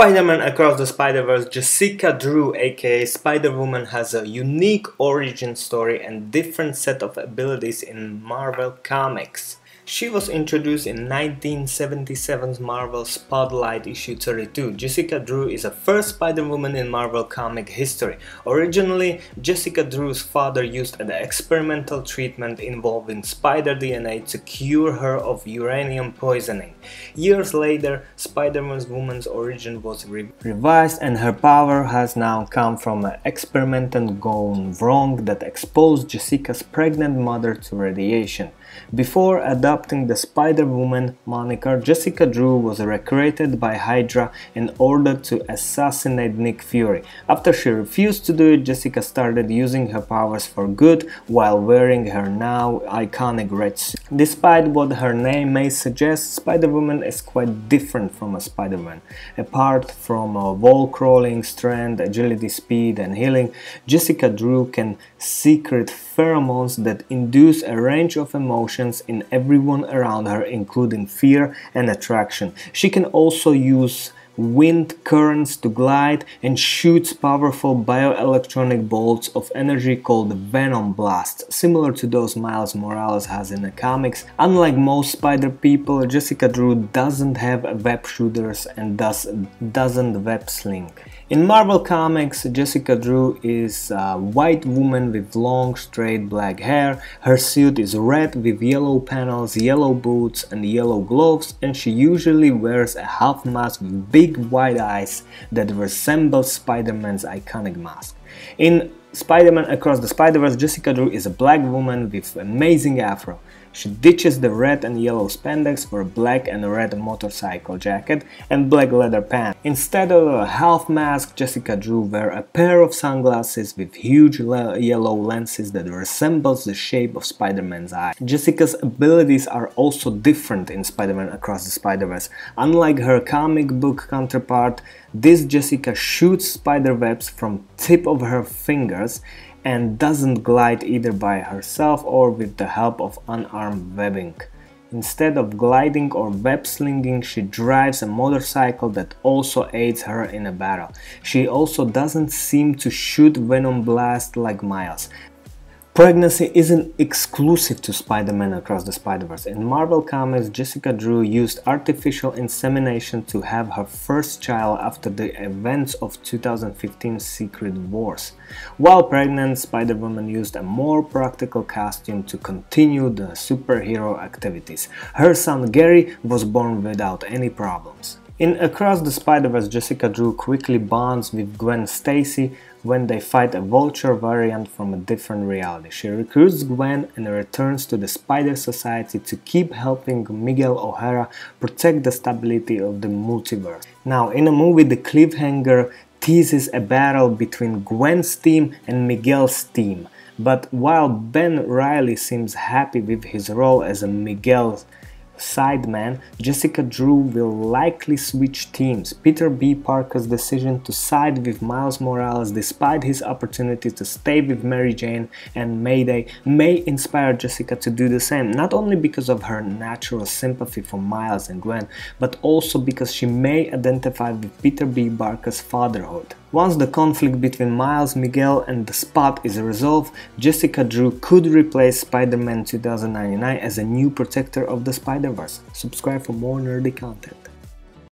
Spider-Man Across the Spider-Verse Jessica Drew aka Spider-Woman has a unique origin story and different set of abilities in Marvel Comics. She was introduced in 1977's Marvel Spotlight issue 32. Jessica Drew is the first Spider-Woman in Marvel comic history. Originally, Jessica Drew's father used an experimental treatment involving spider DNA to cure her of uranium poisoning. Years later, Spider-Man's woman's origin was re revised and her power has now come from an experiment gone wrong that exposed Jessica's pregnant mother to radiation. Before adopting the Spider-Woman moniker, Jessica Drew was recruited by Hydra in order to assassinate Nick Fury. After she refused to do it, Jessica started using her powers for good while wearing her now iconic red suit. Despite what her name may suggest, Spider-Woman is quite different from a Spider-Man. Apart from a wall crawling, strength, agility, speed and healing, Jessica Drew can secret pheromones that induce a range of emotions in everyone around her including fear and attraction. She can also use wind currents to glide and shoots powerful bioelectronic bolts of energy called Venom Blasts, similar to those Miles Morales has in the comics. Unlike most spider people, Jessica Drew doesn't have web shooters and thus doesn't web sling. In Marvel Comics, Jessica Drew is a white woman with long straight black hair. Her suit is red with yellow panels, yellow boots and yellow gloves and she usually wears a half mask with big wide eyes that resemble Spider-Man's iconic mask. In Spider-Man Across the Spider-Verse, Jessica Drew is a black woman with amazing afro. She ditches the red and yellow spandex for a black and red motorcycle jacket and black leather pants. Instead of a half mask, Jessica Drew wear a pair of sunglasses with huge yellow lenses that resembles the shape of Spider-Man's eye. Jessica's abilities are also different in Spider-Man Across the Spider-Verse. Unlike her comic book counterpart, this Jessica shoots spider webs from tip of her fingers and doesn't glide either by herself or with the help of unarmed webbing. Instead of gliding or web slinging, she drives a motorcycle that also aids her in a battle. She also doesn't seem to shoot venom blast like Miles. Pregnancy isn't exclusive to Spider-Man Across the Spider-Verse. In Marvel Comics, Jessica Drew used artificial insemination to have her first child after the events of 2015 Secret Wars. While pregnant, Spider-Woman used a more practical costume to continue the superhero activities. Her son Gary was born without any problems. In Across the Spider-Verse, Jessica Drew quickly bonds with Gwen Stacy when they fight a Vulture variant from a different reality. She recruits Gwen and returns to the Spider Society to keep helping Miguel O'Hara protect the stability of the multiverse. Now, in a movie, the cliffhanger teases a battle between Gwen's team and Miguel's team. But while Ben Reilly seems happy with his role as a sideman, Jessica Drew will likely switch teams. Peter B. Parker's decision to side with Miles Morales despite his opportunity to stay with Mary Jane and Mayday may inspire Jessica to do the same, not only because of her natural sympathy for Miles and Gwen, but also because she may identify with Peter B. Parker's fatherhood. Once the conflict between Miles, Miguel and the Spot is resolved, Jessica Drew could replace Spider-Man 2099 as a new protector of the Spider-Verse. Subscribe for more nerdy content.